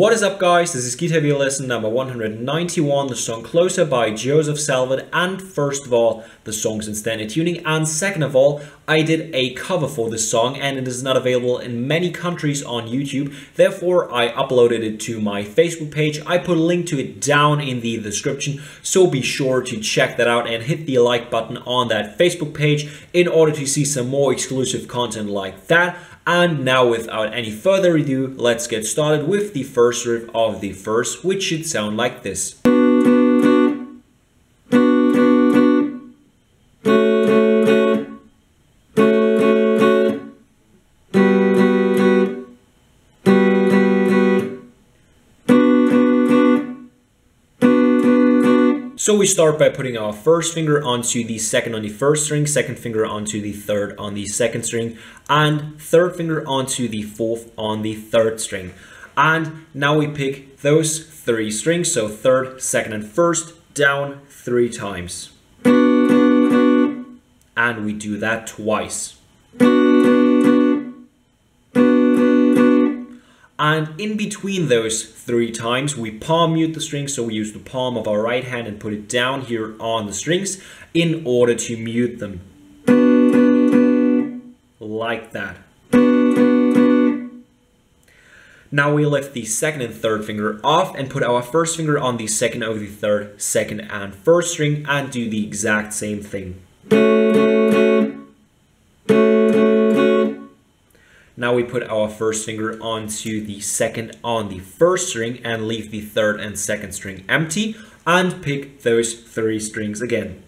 What is up guys, this is Guitar Hero lesson number 191, the song Closer by Josef Salvat and first of all, the song's in standard tuning and second of all, I did a cover for this song and it is not available in many countries on YouTube, therefore I uploaded it to my Facebook page, I put a link to it down in the description, so be sure to check that out and hit the like button on that Facebook page in order to see some more exclusive content like that. And now without any further ado, let's get started with the first riff of the verse, which should sound like this. So we start by putting our first finger onto the second on the first string, second finger onto the third on the second string, and third finger onto the fourth on the third string. And now we pick those three strings, so third, second, and first, down three times. And we do that twice. And in between those three times, we palm mute the strings. So we use the palm of our right hand and put it down here on the strings in order to mute them. Like that. Now we lift the second and third finger off and put our first finger on the second of the third, second and first string and do the exact same thing. Now we put our first finger onto the second on the first string and leave the third and second string empty and pick those three strings again.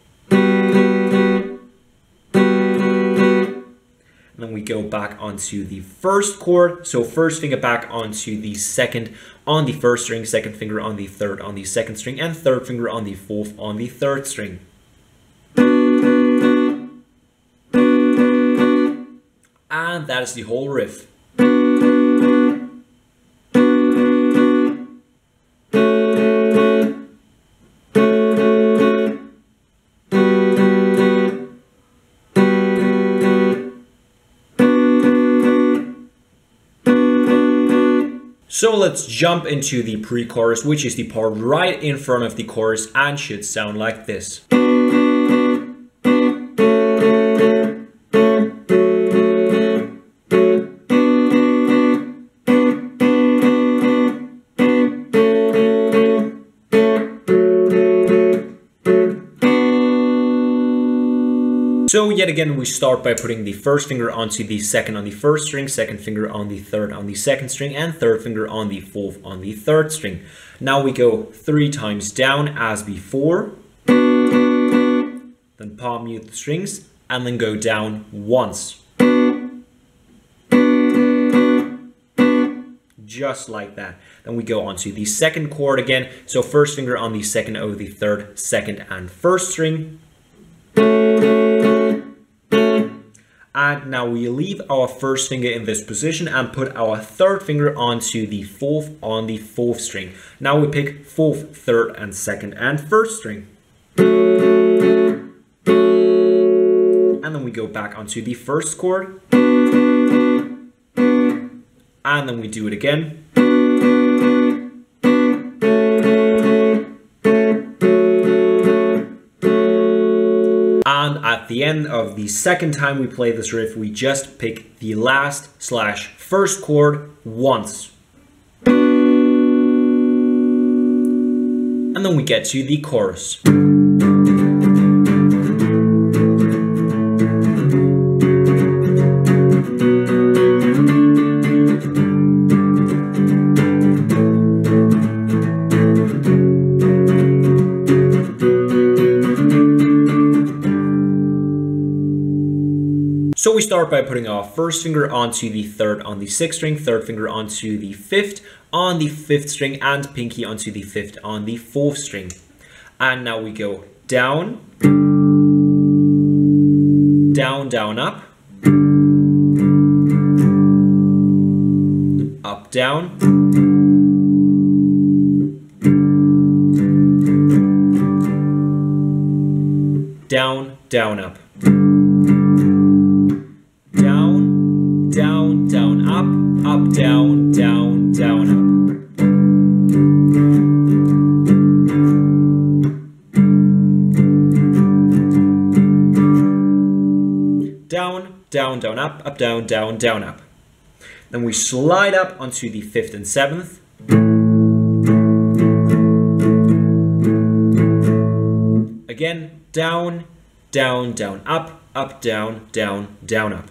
Then we go back onto the first chord. So first finger back onto the second on the first string, second finger on the third on the second string, and third finger on the fourth on the third string. And that is the whole riff. So let's jump into the pre-chorus, which is the part right in front of the chorus and should sound like this. Again, we start by putting the first finger onto the second on the first string, second finger on the third on the second string, and third finger on the fourth on the third string. Now we go three times down as before, then palm mute the strings, and then go down once. Just like that. Then we go on to the second chord again. So first finger on the second of the third, second, and first string. And now we leave our first finger in this position and put our third finger onto the fourth on the fourth string. Now we pick fourth, third, and second and first string. And then we go back onto the first chord. And then we do it again. At the end of the second time we play this riff, we just pick the last slash first chord once. And then we get to the chorus. So we start by putting our first finger onto the third on the sixth string, third finger onto the fifth on the fifth string, and pinky onto the fifth on the fourth string. And now we go down, down, down, up, up, down, down, down, up. Down, down, down, up, up, down, down, down, up. Then we slide up onto the fifth and seventh. Again, down, down, down, up, up, down, down, down, up.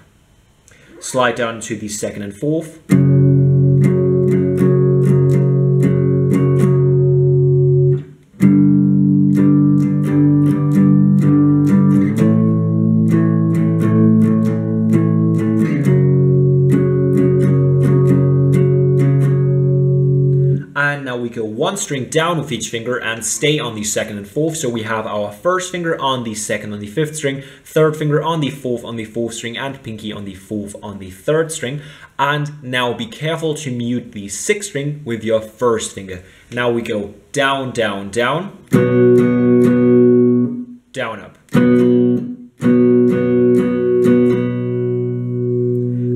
Slide down to the second and fourth. We go one string down with each finger and stay on the second and fourth. So we have our first finger on the second on the fifth string, third finger on the fourth on the fourth string, and pinky on the fourth on the third string. And now be careful to mute the sixth string with your first finger. Now we go down, down, down, down, up.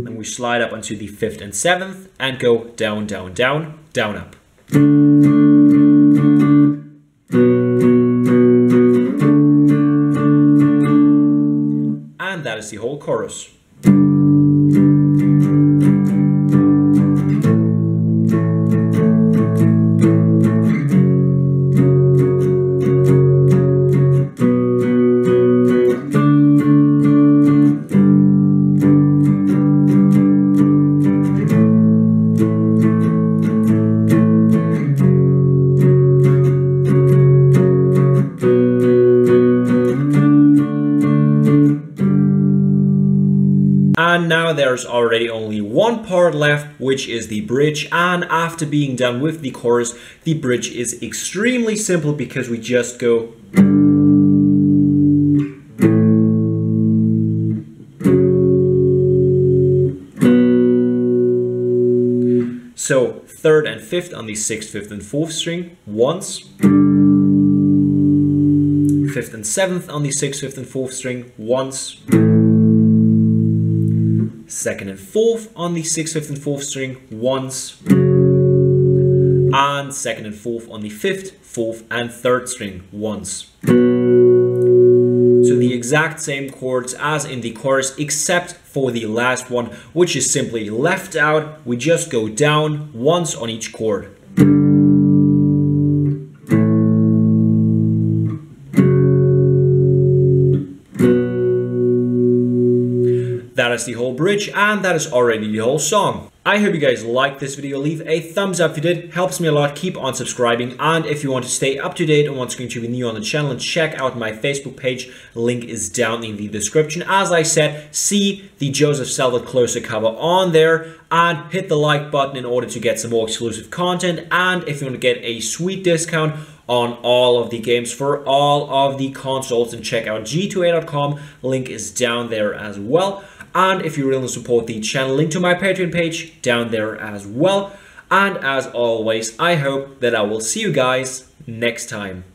Then we slide up onto the fifth and seventh and go down, down, down, down, up. And that is the whole chorus. Now there's already only one part left, which is the bridge. And after being done with the chorus, the bridge is extremely simple because we just go So third and fifth on the sixth, fifth and fourth string once. Fifth and seventh on the sixth, fifth and fourth string once second and fourth on the sixth, fifth, and fourth string once, and second and fourth on the fifth, fourth, and third string once. So the exact same chords as in the chorus, except for the last one, which is simply left out. We just go down once on each chord. That is the whole bridge and that is already the whole song. I hope you guys liked this video. Leave a thumbs up if you did. Helps me a lot. Keep on subscribing. And if you want to stay up to date and want to be new on the channel check out my Facebook page, link is down in the description. As I said, see the Josef Salvat closer cover on there and hit the like button in order to get some more exclusive content. And if you want to get a sweet discount on all of the games for all of the consoles and check out g2a.com, link is down there as well. And if you really want to support the channel, link to my Patreon page down there as well. And as always, I hope that I will see you guys next time.